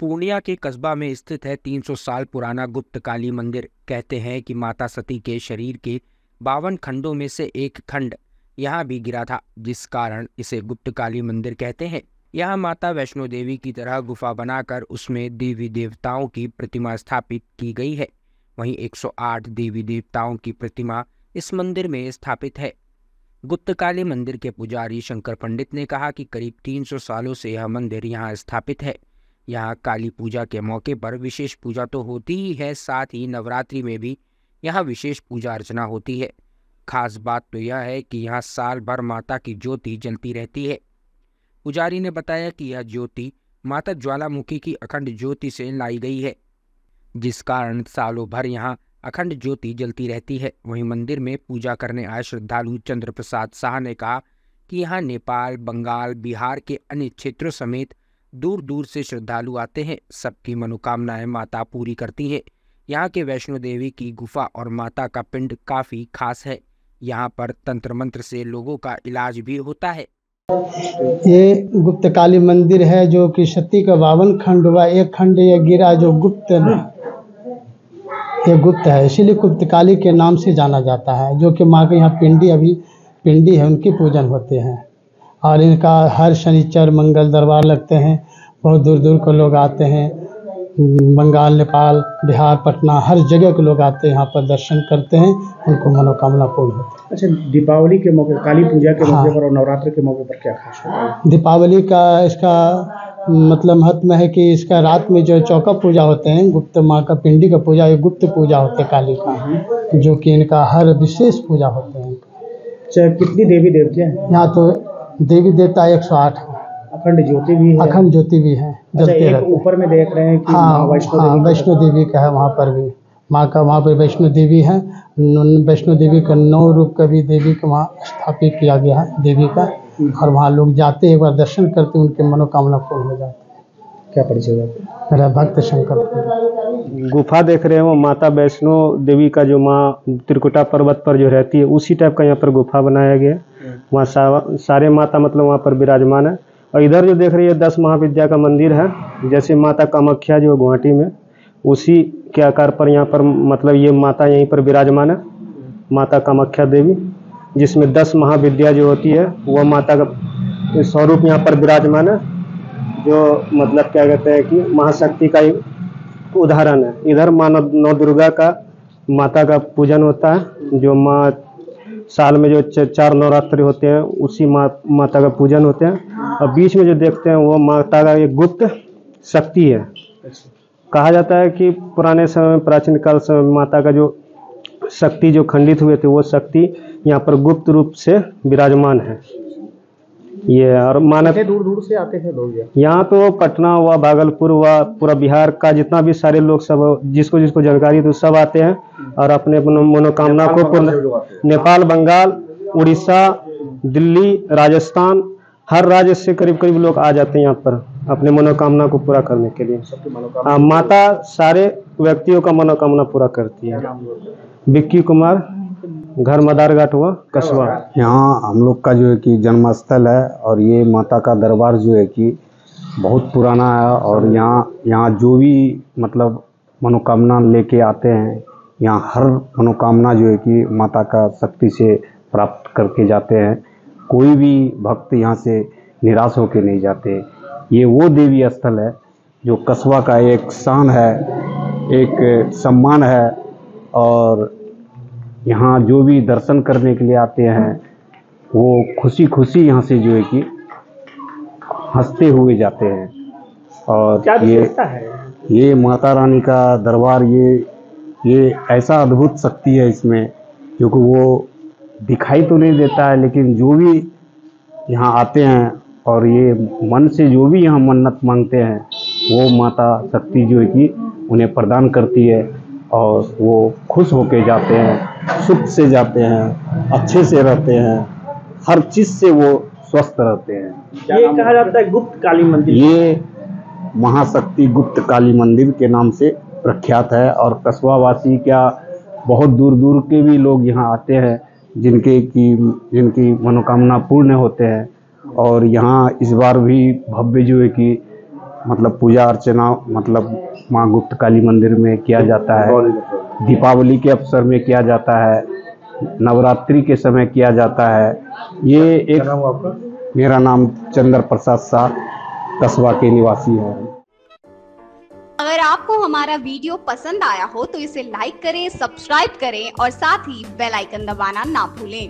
पूर्णिया के कस्बा में स्थित है 300 साल पुराना गुप्त काली मंदिर। कहते हैं कि माता सती के शरीर के बावन खंडों में से एक खंड यहाँ भी गिरा था, जिस कारण इसे गुप्त काली मंदिर कहते हैं। यहाँ माता वैष्णो देवी की तरह गुफा बनाकर उसमें देवी देवताओं की प्रतिमा स्थापित की गई है। वहीं 108 देवी देवताओं की प्रतिमा इस मंदिर में स्थापित है। गुप्त काली मंदिर के पुजारी शंकर पंडित ने कहा कि करीब 300 सालों से यह मंदिर यहाँ स्थापित है। यहाँ काली पूजा के मौके पर विशेष पूजा तो होती ही है, साथ ही नवरात्रि में भी यहाँ विशेष पूजा अर्चना होती है। खास बात तो यह है कि यहाँ साल भर माता की ज्योति जलती रहती है। पुजारी ने बताया कि यह ज्योति माता ज्वालामुखी की अखंड ज्योति से लाई गई है, जिस कारण सालों भर यहाँ अखंड ज्योति जलती रहती है। वहीं मंदिर में पूजा करने आए श्रद्धालु चंद्र प्रसाद शाह ने कहा कि यहाँ नेपाल, बंगाल, बिहार के अन्य क्षेत्रों समेत दूर दूर से श्रद्धालु आते हैं, सबकी मनोकामनाएँ माता पूरी करती है। यहाँ के वैष्णो देवी की गुफा और माता का पिंड काफ़ी खास है। यहाँ पर तंत्र मंत्र से लोगों का इलाज भी होता है। ये गुप्त काली मंदिर है, जो कि सती का बावन खंड हुआ एक खंड ये गिरा जो गुप्त ये गुप्त है। इसीलिए गुप्त काली के नाम से जाना जाता है, जो कि माँ के यहाँ पिंडी अभी, पिंडी है, उनकी पूजन होते हैं। और इनका हर शनिचर मंगल दरबार लगते हैं। बहुत दूर दूर के लोग आते हैं। बंगाल नेपाल बिहार पटना हर जगह के लोग आते हैं यहाँ पर दर्शन करते हैं। उनको मनोकामना पूर्ण होती है। अच्छा दीपावली के मौके काली पूजा के हाँ। मौके पर और नवरात्र के मौके पर क्या खास होता है? दीपावली का इसका मतलब महत्व है कि इसका रात में जो चौका पूजा होते हैं गुप्त माँ का पिंडी का पूजा ये गुप्त पूजा होते हैं काली का जो कि इनका हर विशेष पूजा होते हैं। अच्छा कितनी देवी देवते हैं? यहाँ तो देवी देवता एक सौ आठ अखंड ज्योति भी है। अखंड ज्योति भी है अच्छा जलते रहते ऊपर में देख रहे हैं कि हाँ वैष्णो हाँ देवी का- वैष्णो देवी का है वहाँ पर भी। माँ का वहाँ पर वैष्णो देवी है। वैष्णो देवी का नौ रूप का भी देवी का वहाँ स्थापित किया गया है देवी का। और वहाँ लोग जाते हैं एक बार दर्शन करते हैं उनके मनोकामना पूर्ण हो जाती क्या परिचय है मेरा भक्त शंकर। गुफा देख रहे हैं वो माता वैष्णो देवी का जो माँ त्रिकुटा पर्वत पर जो रहती है उसी टाइप का यहाँ पर गुफा बनाया गया है। वहाँ सारे माता मतलब वहाँ पर विराजमान है। और इधर जो देख रही है दस महाविद्या का मंदिर है। जैसे माता कामाख्या जो गुवाहाटी में, उसी के आकार पर यहाँ पर मतलब ये माता यहीं पर विराजमान है, माता कामाख्या देवी, जिसमें दस महाविद्या जो होती है वह माता का स्वरूप यहाँ पर विराजमान है। जो मतलब क्या कहते हैं कि महाशक्ति का उदाहरण है। इधर माँ नौ दुर्गा का माता का पूजन होता है, जो माँ साल में जो चार नवरात्रि होते हैं उसी मा, माता का पूजन होते हैं। और बीच में जो देखते हैं वो माता का एक गुप्त शक्ति है। कहा जाता है कि पुराने समय में प्राचीन काल समय में माता का जो शक्ति जो खंडित हुए थे वो शक्ति यहाँ पर गुप्त रूप से विराजमान है। ये और मानव दूर दूर से आते हैं लोग यहाँ तो पटना हुआ भागलपुर हुआ पूरा बिहार का जितना भी सारे लोग सब जिसको जिसको जानकारी तो सब आते हैं और अपने अपने मनोकामना को पूर्ण नेपाल बंगाल उड़ीसा दिल्ली राजस्थान हर राज्य से करीब करीब लोग आ जाते हैं यहाँ पर अपने मनोकामना को पूरा करने के लिए। हाँ, माता सारे व्यक्तियों का मनोकामना पूरा करती है। विक्की कुमार घर मदारघाट हुआ कस्बा। यहाँ हम लोग का जो है कि जन्म स्थल है और ये माता का दरबार जो है कि बहुत पुराना है और यहाँ यहाँ जो भी मतलब मनोकामना लेके आते हैं यहाँ हर मनोकामना जो है कि माता का शक्ति से प्राप्त करके जाते हैं। कोई भी भक्त यहाँ से निराश होके नहीं जाते। ये वो देवी स्थल है जो कस्बा का एक शान है एक सम्मान है और यहाँ जो भी दर्शन करने के लिए आते हैं वो खुशी खुशी यहाँ से जो है कि हँसते हुए जाते हैं। और क्या ये है? ये माता रानी का दरबार ये ये ऐसा अद्भुत शक्ति है इसमें क्योंकि वो दिखाई तो नहीं देता है लेकिन जो भी यहाँ आते हैं और ये मन से जो भी यहाँ मन्नत मांगते हैं वो माता शक्ति जो है कि उन्हें प्रदान करती है और वो खुश होके जाते हैं। सुख से जाते हैं अच्छे से रहते हैं हर चीज़ से वो स्वस्थ रहते हैं। ये कहा जाता है गुप्त काली मंदिर। ये महाशक्ति गुप्त काली मंदिर के नाम से प्रख्यात है और कस्बा वासी क्या बहुत दूर दूर के भी लोग यहाँ आते हैं जिनके की जिनकी मनोकामना पूर्ण होते हैं और यहाँ इस बार भी भव्य जो है कि मतलब पूजा अर्चना मतलब माँ गुप्त काली मंदिर में किया जाता है दीपावली के अवसर में किया जाता है नवरात्रि के समय किया जाता है। ये एक नाम आपका? मेरा नाम चंद्र प्रसाद शाह कस्बा के निवासी है। अगर आपको हमारा वीडियो पसंद आया हो तो इसे लाइक करें सब्सक्राइब करें और साथ ही बेल आइकन दबाना ना भूलें।